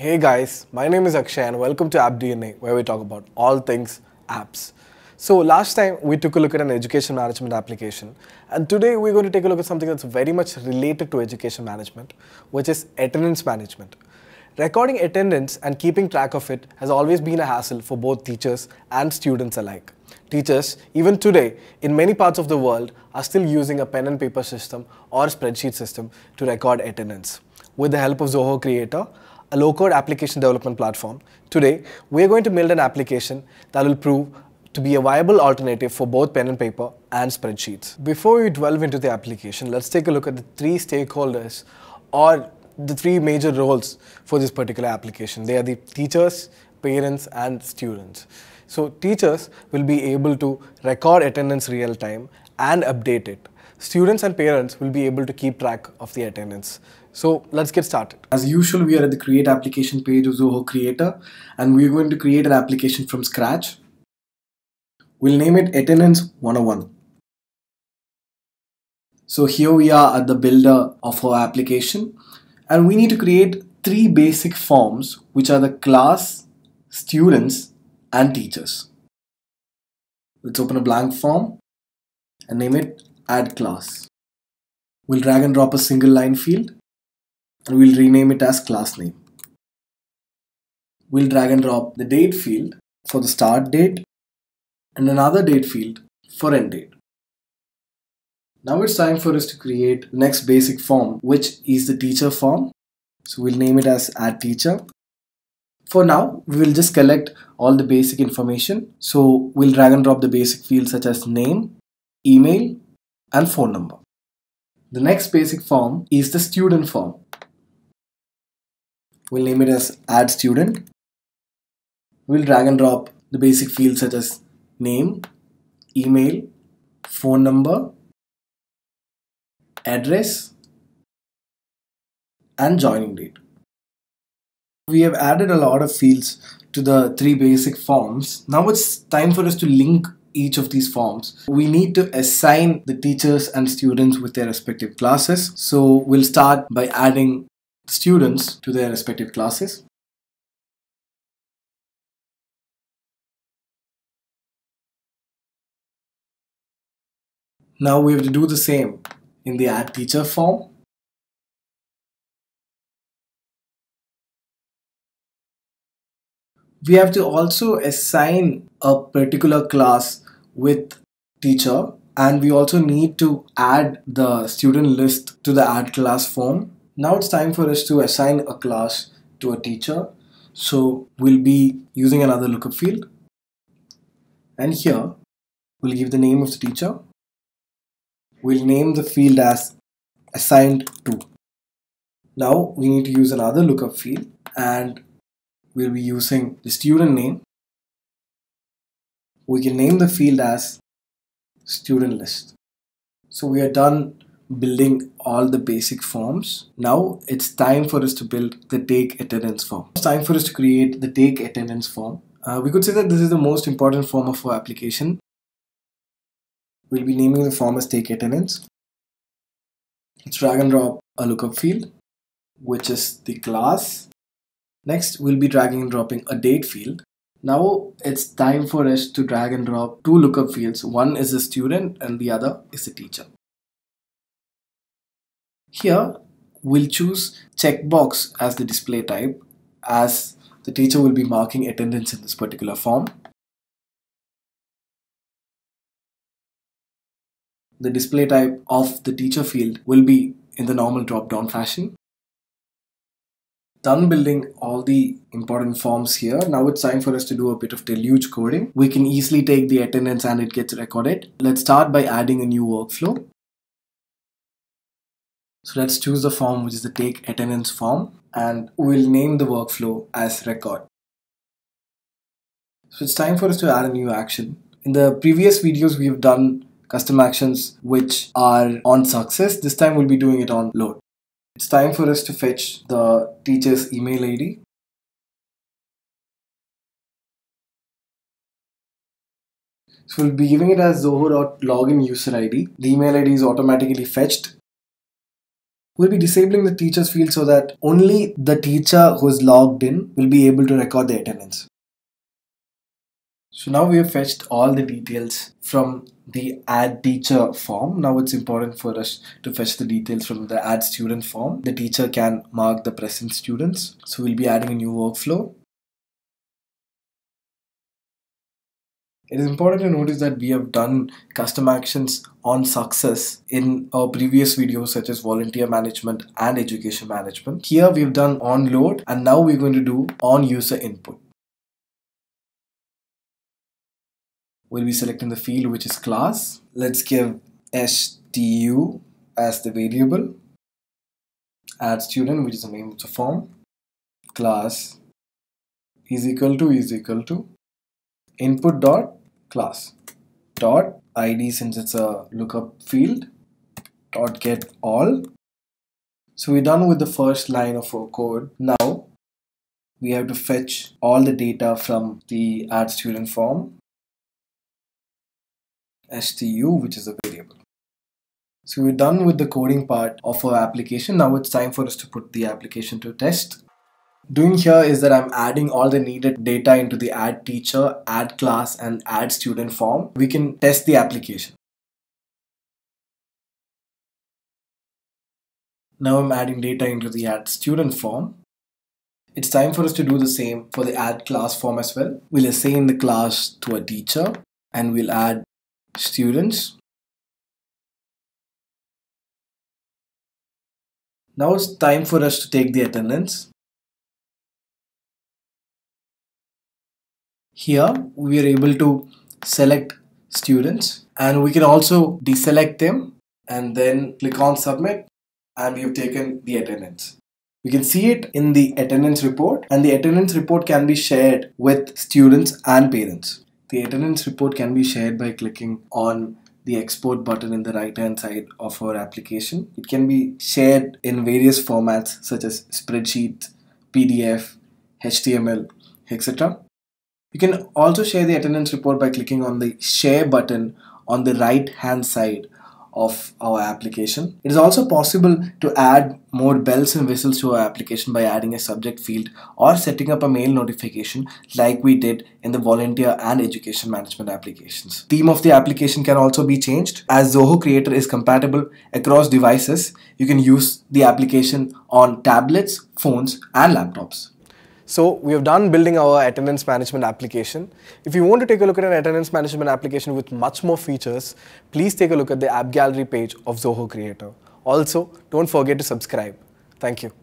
Hey guys, my name is Akshay and welcome to App DNA where we talk about all things apps. So last time we took a look at an education management application and today we're going to take a look at something that's very much related to education management which is attendance management. Recording attendance and keeping track of it has always been a hassle for both teachers and students alike. Teachers, even today, in many parts of the world, are still using a pen and paper system or spreadsheet system to record attendance. With the help of Zoho Creator, a low-code application development platform, today we are going to build an application that will prove to be a viable alternative for both pen and paper and spreadsheets. Before we delve into the application, let's take a look at the three stakeholders or the three major roles for this particular application. They are the teachers, parents and students. So teachers will be able to record attendance real time and update it. Students and parents will be able to keep track of the attendance. So let's get started. As usual, we are at the create application page of Zoho Creator and we're going to create an application from scratch. We'll name it Attendance 101. So here we are at the builder of our application and we need to create three basic forms which are the class, students and teachers. Let's open a blank form and name it add class. We'll drag and drop a single line field and we'll rename it as class name. We'll drag and drop the date field for the start date and another date field for end date. Now it's time for us to create the next basic form, which is the teacher form. So we'll name it as add teacher. For now, we will just collect all the basic information. So we'll drag and drop the basic fields such as name, email, and phone number. The next basic form is the student form. We'll name it as add student. We'll drag and drop the basic fields such as name, email, phone number, address, and joining date. We have added a lot of fields to the three basic forms. Now it's time for us to link each of these forms. We need to assign the teachers and students with their respective classes. So we'll start by adding students to their respective classes. Now we have to do the same in the add teacher form. We have to also assign a particular class with teacher and we also need to add the student list to the add class form. Now it's time for us to assign a class to a teacher. So we'll be using another lookup field and here we'll give the name of the teacher we'll name the field as assigned to. Now we need to use another lookup field and we'll be using the student name. We can name the field as student list. So we are done building all the basic forms. Now it's time for us to build the take attendance form. It's time for us to create the take attendance form. Uh, we could say that this is the most important form of our application we'll be naming the form as take attendance. Let's drag and drop a lookup field, which is the class. Next, we'll be dragging and dropping a date field. Now it's time for us to drag and drop two lookup fields. One is the student and the other is the teacher. Here, we'll choose checkbox as the display type as the teacher will be marking attendance in this particular form. the display type of the teacher field will be in the normal drop down fashion. Done building all the important forms here. Now it's time for us to do a bit of deluge coding. We can easily take the attendance and it gets recorded. Let's start by adding a new workflow. So let's choose the form which is the take attendance form and we'll name the workflow as record. So it's time for us to add a new action. In the previous videos we have done custom actions which are on success. This time we'll be doing it on load. It's time for us to fetch the teacher's email ID. So we'll be giving it as zoho.login user ID. The email ID is automatically fetched. We'll be disabling the teachers field so that only the teacher who's logged in will be able to record the attendance. So now we have fetched all the details from the add teacher form. Now it's important for us to fetch the details from the add student form. The teacher can mark the present students. So we'll be adding a new workflow. It is important to notice that we have done custom actions on success in our previous videos such as volunteer management and education management. Here we've done on load and now we're going to do on user input. We'll be selecting the field which is class. Let's give stu as the variable. Add student which is the name of the form. Class is equal to is equal to input dot class. Dot id since it's a lookup field dot get all. So we're done with the first line of our code. Now we have to fetch all the data from the add student form stu which is a variable so we're done with the coding part of our application. Now it's time for us to put the application to test doing here is that I'm adding all the needed data into the add teacher, add class and add student form. We can test the application. Now I'm adding data into the add student form. It's time for us to do the same for the add class form as well. We'll assign the class to a teacher and we'll add students. Now it's time for us to take the attendance. Here we are able to select students and we can also deselect them and then click on submit and we have taken the attendance. We can see it in the attendance report and the attendance report can be shared with students and parents. The attendance report can be shared by clicking on the export button in the right hand side of our application. It can be shared in various formats such as spreadsheet, PDF, HTML, etc. You can also share the attendance report by clicking on the share button on the right hand side of our application. It is also possible to add more bells and whistles to our application by adding a subject field or setting up a mail notification like we did in the volunteer and education management applications. Theme of the application can also be changed. As Zoho Creator is compatible across devices, you can use the application on tablets, phones and laptops. So we have done building our attendance management application. If you want to take a look at an attendance management application with much more features, please take a look at the app gallery page of Zoho Creator. Also, don't forget to subscribe. Thank you.